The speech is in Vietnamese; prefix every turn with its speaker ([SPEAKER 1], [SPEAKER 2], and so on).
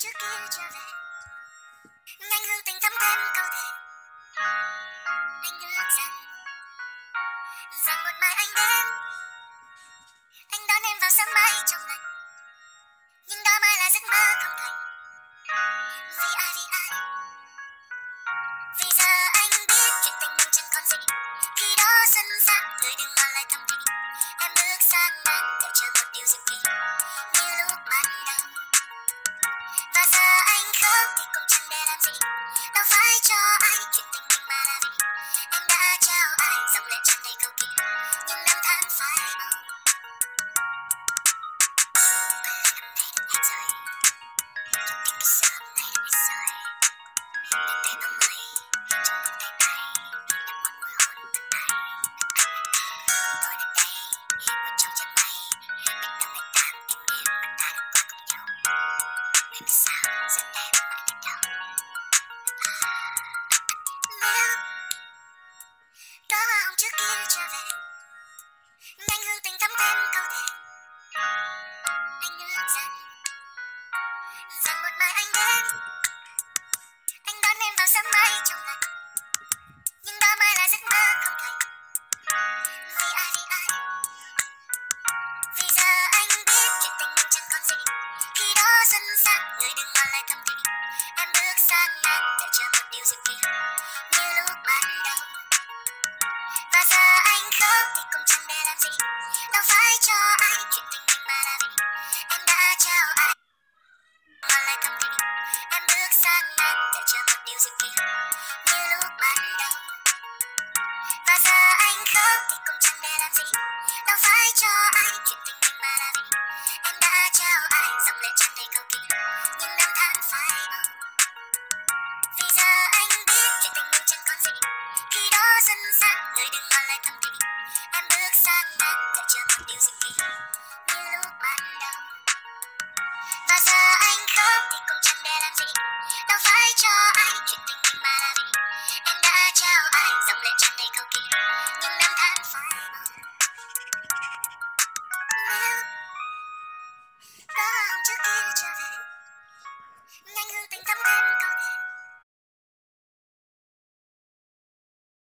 [SPEAKER 1] trước kia trở về. Nhanh hương tình thắm thêm câu thề anh hứa rằng rằng một mai anh đến. Anh đón em vào sáng mai trong lành. Nhưng đó mai là giấc mơ không thành. Vì ai vì ai? Vì giờ anh biết chuyện tình mình chẳng còn gì. Khi đó xuân sang người đừng còn lại thầm rằng rằng một mai anh đến bước sang để chờ một điều diệu kỳ như lúc ban đầu và giờ anh khóc thì cũng chẳng để làm gì đâu phải cho anh chuyện tình mình mà là vì em đã trao anh. mà lại thầm thì em bước sang ngang để chờ một điều diệu kỳ như lúc ban đầu và giờ anh khóc thì cũng chẳng để làm gì làm gì? Đâu phải cho anh chuyện tình mình mà là vì em đã trao anh dòng lệ tràn